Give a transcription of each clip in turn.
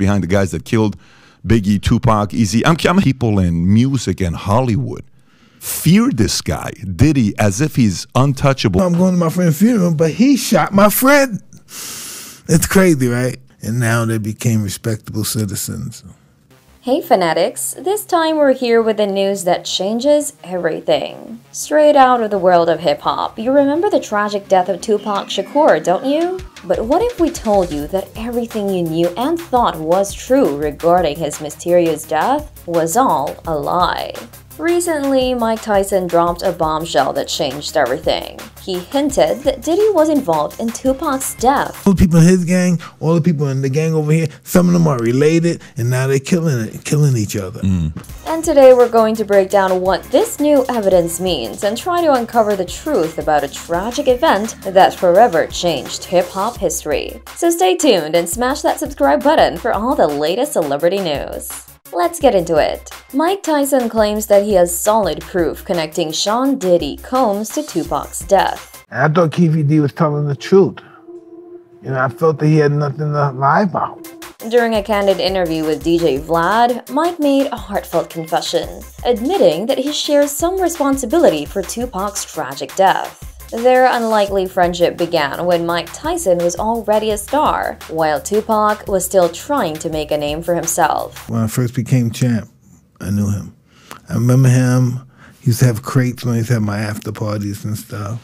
behind the guys that killed Biggie, Tupac, Easy. I'm, I'm people in music and Hollywood fear this guy, Diddy, as if he's untouchable. I'm going to my friend's funeral, but he shot my friend. It's crazy, right? And now they became respectable citizens. Hey fanatics, this time we're here with the news that changes everything. Straight out of the world of hip hop, you remember the tragic death of Tupac Shakur, don't you? But what if we told you that everything you knew and thought was true regarding his mysterious death was all a lie? Recently, Mike Tyson dropped a bombshell that changed everything. He hinted that Diddy was involved in Tupac's death. All the people in his gang, all the people in the gang over here, some of them are related, and now they're killing it, killing each other. Mm. And today we're going to break down what this new evidence means and try to uncover the truth about a tragic event that forever changed hip-hop history. So stay tuned and smash that subscribe button for all the latest celebrity news. Let's get into it. Mike Tyson claims that he has solid proof connecting Sean Diddy Combs to Tupac's death. And I thought Keefe D was telling the truth. You know, I felt that he had nothing to lie about. During a candid interview with DJ Vlad, Mike made a heartfelt confession, admitting that he shares some responsibility for Tupac's tragic death. Their unlikely friendship began when Mike Tyson was already a star, while Tupac was still trying to make a name for himself. When I first became champ, I knew him. I remember him. He used to have crates when he used to have my after parties and stuff.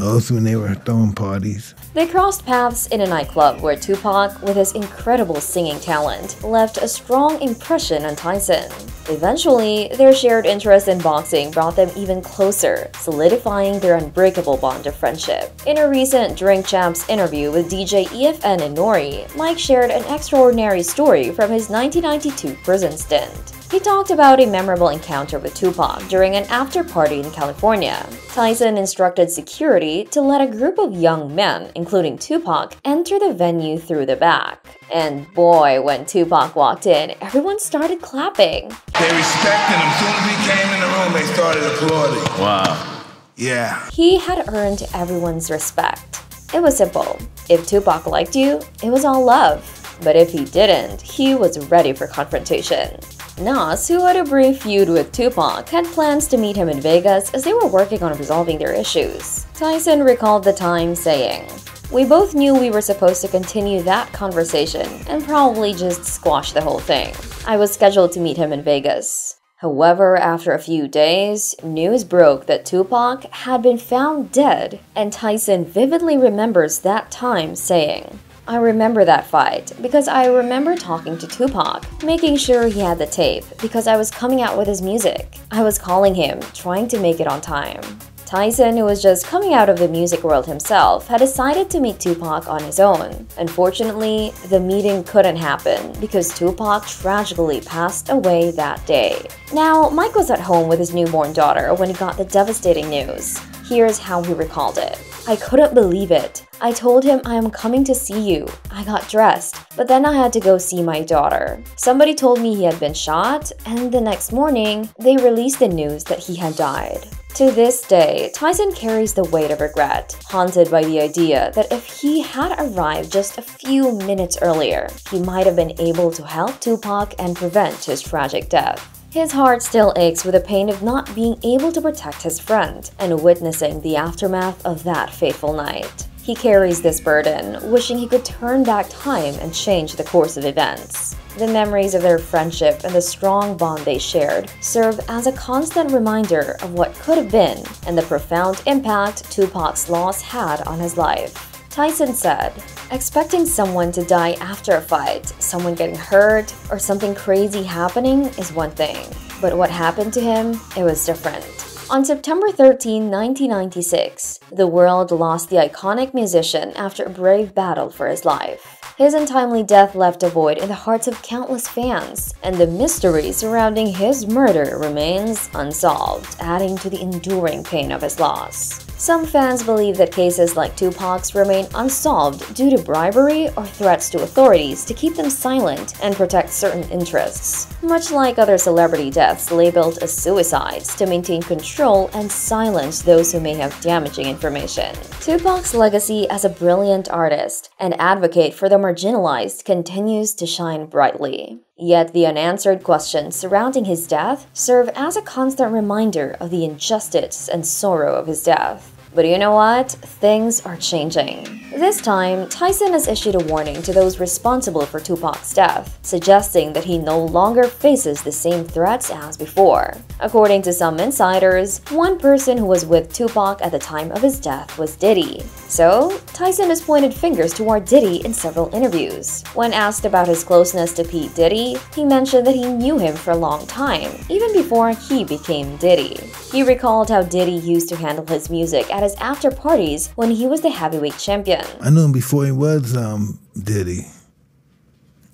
Also when they were throwing parties. They crossed paths in a nightclub where Tupac, with his incredible singing talent, left a strong impression on Tyson. Eventually, their shared interest in boxing brought them even closer, solidifying their unbreakable bond of friendship. In a recent Drink Champs interview with DJ EFN and N.O.R.E., Mike shared an extraordinary story from his 1992 prison stint. He talked about a memorable encounter with Tupac during an after party in California. Tyson instructed security to let a group of young men, including Tupac, enter the venue through the back. And boy, when Tupac walked in, everyone started clapping. They respected him. As soon as he came in the room, they started applauding. Wow. Yeah. He had earned everyone's respect. It was simple. If Tupac liked you, it was all love. But if he didn't, he was ready for confrontation. Nas, who had a brief feud with Tupac, had plans to meet him in Vegas as they were working on resolving their issues. Tyson recalled the time saying, We both knew we were supposed to continue that conversation and probably just squash the whole thing. I was scheduled to meet him in Vegas. However, after a few days, news broke that Tupac had been found dead, and Tyson vividly remembers that time saying, I remember that fight because I remember talking to Tupac, making sure he had the tape because I was coming out with his music. I was calling him, trying to make it on time. Tyson, who was just coming out of the music world himself, had decided to meet Tupac on his own. Unfortunately, the meeting couldn't happen because Tupac tragically passed away that day. Now, Mike was at home with his newborn daughter when he got the devastating news. Here's how he recalled it. I couldn't believe it. I told him I am coming to see you. I got dressed, but then I had to go see my daughter. Somebody told me he had been shot, and the next morning, they released the news that he had died. To this day, Tyson carries the weight of regret, haunted by the idea that if he had arrived just a few minutes earlier, he might have been able to help Tupac and prevent his tragic death. His heart still aches with the pain of not being able to protect his friend and witnessing the aftermath of that fateful night. He carries this burden, wishing he could turn back time and change the course of events. The memories of their friendship and the strong bond they shared serve as a constant reminder of what could have been and the profound impact Tupac's loss had on his life. Tyson said, Expecting someone to die after a fight, someone getting hurt, or something crazy happening is one thing. But what happened to him, it was different. On September 13, 1996, the world lost the iconic musician after a brave battle for his life. His untimely death left a void in the hearts of countless fans, and the mystery surrounding his murder remains unsolved, adding to the enduring pain of his loss. Some fans believe that cases like Tupac's remain unsolved due to bribery or threats to authorities to keep them silent and protect certain interests, much like other celebrity deaths labeled as suicides to maintain control and silence those who may have damaging information. Tupac's legacy as a brilliant artist and advocate for the marginalized continues to shine brightly. Yet the unanswered questions surrounding his death serve as a constant reminder of the injustice and sorrow of his death. But you know what? Things are changing. This time, Tyson has issued a warning to those responsible for Tupac's death, suggesting that he no longer faces the same threats as before. According to some insiders, one person who was with Tupac at the time of his death was Diddy. So, Tyson has pointed fingers toward Diddy in several interviews. When asked about his closeness to P. Diddy, he mentioned that he knew him for a long time, even before he became Diddy. He recalled how Diddy used to handle his music at his after parties when he was the heavyweight champion. I knew him before he was um, Diddy.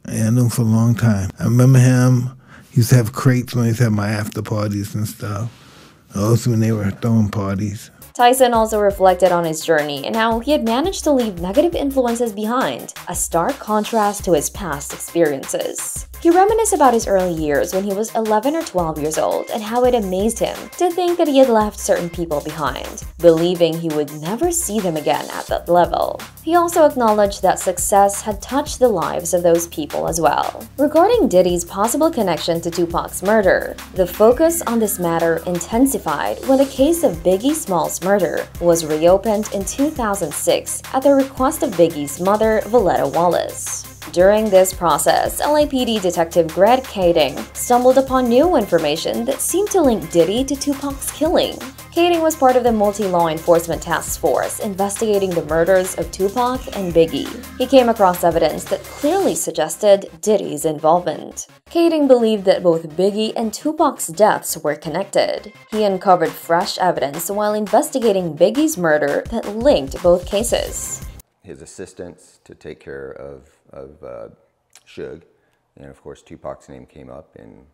I knew him for a long time. I remember him. He used to have crates when he used to have my after parties and stuff. Also when they were throwing parties. Tyson also reflected on his journey and how he had managed to leave negative influences behind, a stark contrast to his past experiences. He reminisced about his early years when he was 11 or 12 years old and how it amazed him to think that he had left certain people behind, believing he would never see them again at that level. He also acknowledged that success had touched the lives of those people as well. Regarding Diddy's possible connection to Tupac's murder, the focus on this matter intensified when the case of Biggie Smalls' murder was reopened in 2006 at the request of Biggie's mother, Voletta Wallace. During this process, LAPD Detective Greg Kading stumbled upon new information that seemed to link Diddy to Tupac's killing. Kading was part of the multi-law enforcement task force investigating the murders of Tupac and Biggie. He came across evidence that clearly suggested Diddy's involvement. Kading believed that both Biggie and Tupac's deaths were connected. He uncovered fresh evidence while investigating Biggie's murder that linked both cases. His assistants to take care of of uh, Suge. And of course, Tupac's name came up and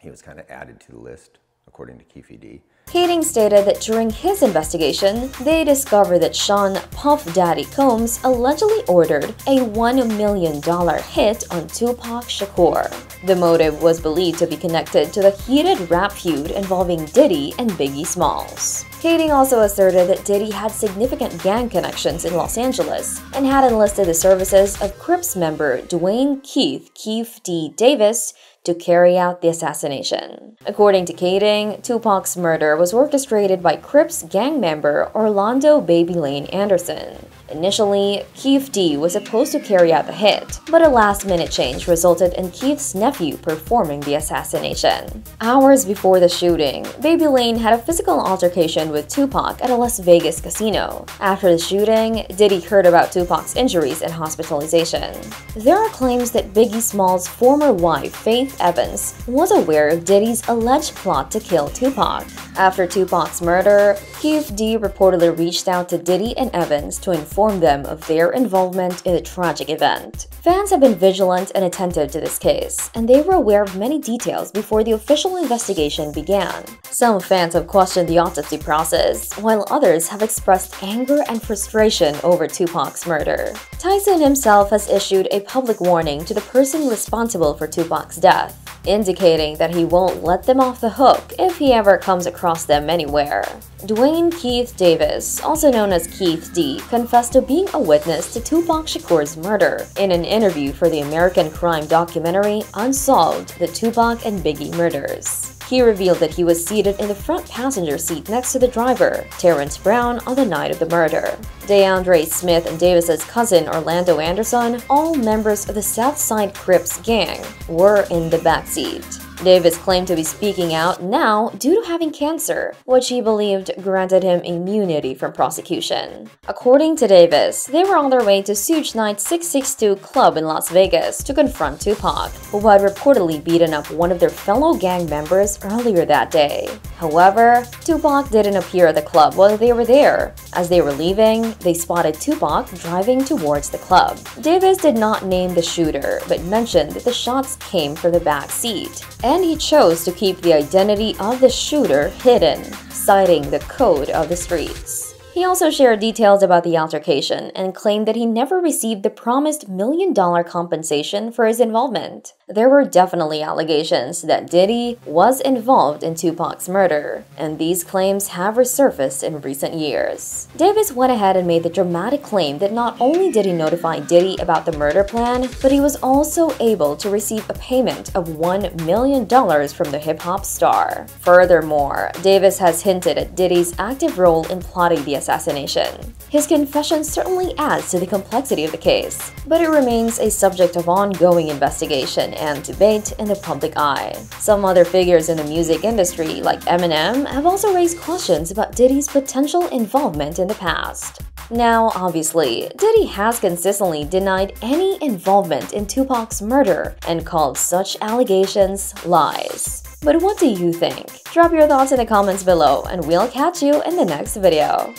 he was kind of added to the list, according to Keefe D. Kading stated that during his investigation, they discovered that Sean Puff Daddy Combs allegedly ordered a $1 million hit on Tupac Shakur. The motive was believed to be connected to the heated rap feud involving Diddy and Biggie Smalls. Kading also asserted that Diddy had significant gang connections in Los Angeles and had enlisted the services of Crips member Dwayne Keith Keefe D. Davis to carry out the assassination. According to Kading, Tupac's murder was orchestrated by Crips gang member Orlando Baby Lane Anderson. Initially, Keefe D was supposed to carry out the hit, but a last-minute change resulted in Keith's nephew performing the assassination. Hours before the shooting, Baby Lane had a physical altercation with Tupac at a Las Vegas casino. After the shooting, Diddy heard about Tupac's injuries and hospitalization. There are claims that Biggie Smalls' former wife, Faith Evans, was aware of Diddy's alleged plot to kill Tupac. After Tupac's murder, Keefe D reportedly reached out to Diddy and Evans to inform them of their involvement in the tragic event. Fans have been vigilant and attentive to this case, and they were aware of many details before the official investigation began. Some fans have questioned the autopsy process, while others have expressed anger and frustration over Tupac's murder. Tyson himself has issued a public warning to the person responsible for Tupac's death, indicating that he won't let them off the hook if he ever comes across them anywhere. Dwayne Keith Davis, also known as Keefe D, confessed to being a witness to Tupac Shakur's murder in an interview for the American crime documentary Unsolved The Tupac and Biggie Murders. He revealed that he was seated in the front passenger seat next to the driver, Terrence Brown, on the night of the murder. DeAndre Smith and Davis's cousin Orlando Anderson, all members of the Southside Crips gang, were in the backseat. Davis claimed to be speaking out now due to having cancer, which he believed granted him immunity from prosecution. According to Davis, they were on their way to Suge Knight 662 Club in Las Vegas to confront Tupac, who had reportedly beaten up one of their fellow gang members earlier that day. However, Tupac didn't appear at the club while they were there. As they were leaving, they spotted Tupac driving towards the club. Davis did not name the shooter, but mentioned that the shots came from the back seat and he chose to keep the identity of the shooter hidden, citing the code of the streets. He also shared details about the altercation and claimed that he never received the promised million dollar compensation for his involvement. There were definitely allegations that Diddy was involved in Tupac's murder, and these claims have resurfaced in recent years. Davis went ahead and made the dramatic claim that not only did he notify Diddy about the murder plan, but he was also able to receive a payment of $1 million from the hip hop star. Furthermore, Davis has hinted at Diddy's active role in plotting the assassination. His confession certainly adds to the complexity of the case, but it remains a subject of ongoing investigation and debate in the public eye. Some other figures in the music industry, like Eminem, have also raised questions about Diddy's potential involvement in the past. Now, obviously, Diddy has consistently denied any involvement in Tupac's murder and called such allegations lies. But what do you think? Drop your thoughts in the comments below and we'll catch you in the next video.